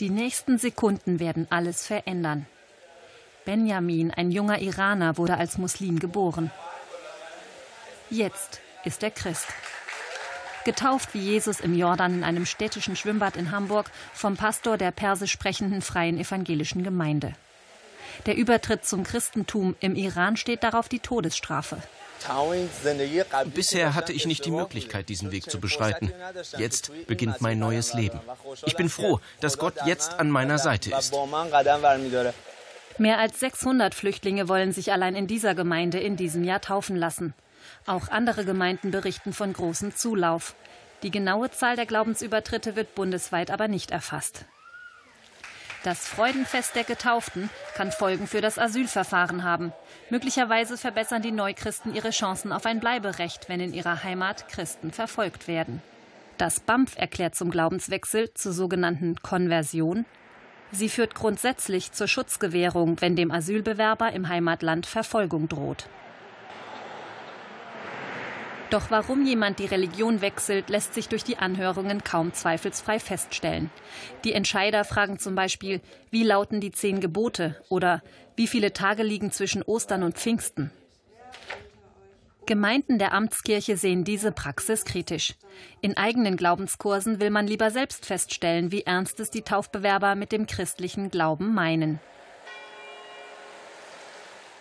Die nächsten Sekunden werden alles verändern. Benjamin, ein junger Iraner, wurde als Muslim geboren. Jetzt ist er Christ. Getauft wie Jesus im Jordan in einem städtischen Schwimmbad in Hamburg vom Pastor der persisch sprechenden Freien Evangelischen Gemeinde. Der Übertritt zum Christentum im Iran steht darauf die Todesstrafe. Bisher hatte ich nicht die Möglichkeit, diesen Weg zu beschreiten. Jetzt beginnt mein neues Leben. Ich bin froh, dass Gott jetzt an meiner Seite ist. Mehr als 600 Flüchtlinge wollen sich allein in dieser Gemeinde in diesem Jahr taufen lassen. Auch andere Gemeinden berichten von großem Zulauf. Die genaue Zahl der Glaubensübertritte wird bundesweit aber nicht erfasst. Das Freudenfest der Getauften kann Folgen für das Asylverfahren haben. Möglicherweise verbessern die Neuchristen ihre Chancen auf ein Bleiberecht, wenn in ihrer Heimat Christen verfolgt werden. Das BAMF erklärt zum Glaubenswechsel zur sogenannten Konversion. Sie führt grundsätzlich zur Schutzgewährung, wenn dem Asylbewerber im Heimatland Verfolgung droht. Doch warum jemand die Religion wechselt, lässt sich durch die Anhörungen kaum zweifelsfrei feststellen. Die Entscheider fragen zum Beispiel, wie lauten die zehn Gebote oder wie viele Tage liegen zwischen Ostern und Pfingsten. Gemeinden der Amtskirche sehen diese Praxis kritisch. In eigenen Glaubenskursen will man lieber selbst feststellen, wie ernst es die Taufbewerber mit dem christlichen Glauben meinen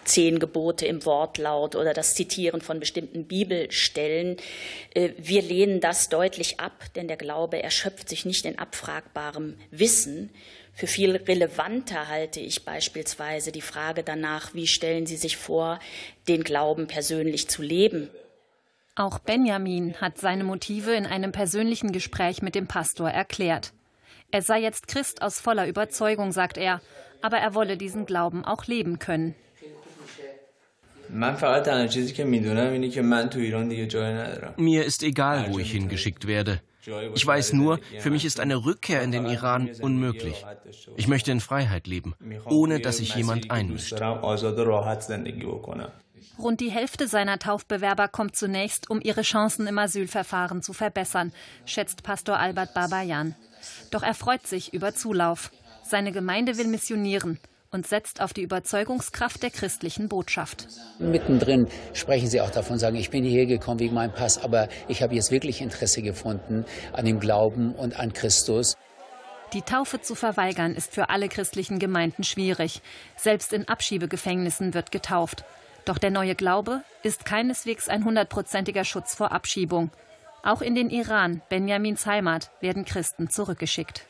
zehn Gebote im Wortlaut oder das Zitieren von bestimmten Bibelstellen. Äh, wir lehnen das deutlich ab, denn der Glaube erschöpft sich nicht in abfragbarem Wissen. Für viel relevanter halte ich beispielsweise die Frage danach, wie stellen Sie sich vor, den Glauben persönlich zu leben. Auch Benjamin hat seine Motive in einem persönlichen Gespräch mit dem Pastor erklärt. Er sei jetzt Christ aus voller Überzeugung, sagt er, aber er wolle diesen Glauben auch leben können. Mir ist egal, wo ich hingeschickt werde. Ich weiß nur, für mich ist eine Rückkehr in den Iran unmöglich. Ich möchte in Freiheit leben, ohne dass sich jemand einmischt. Rund die Hälfte seiner Taufbewerber kommt zunächst, um ihre Chancen im Asylverfahren zu verbessern, schätzt Pastor Albert Babayan. Doch er freut sich über Zulauf. Seine Gemeinde will missionieren und setzt auf die Überzeugungskraft der christlichen Botschaft. Mittendrin sprechen sie auch davon, sagen, ich bin hierher gekommen wegen meinem Pass, aber ich habe jetzt wirklich Interesse gefunden an dem Glauben und an Christus. Die Taufe zu verweigern ist für alle christlichen Gemeinden schwierig. Selbst in Abschiebegefängnissen wird getauft. Doch der neue Glaube ist keineswegs ein hundertprozentiger Schutz vor Abschiebung. Auch in den Iran, Benjamins Heimat, werden Christen zurückgeschickt.